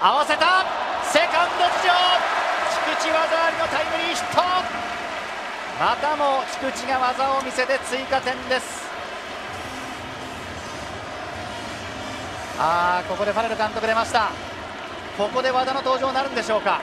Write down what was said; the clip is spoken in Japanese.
合わせた。セカンド頭上菊池技ありのタイムリーヒット。またも菊池が技を見せて追加点です。あーここでファレル監督出ました。ここで和田の登場になるんでしょうか。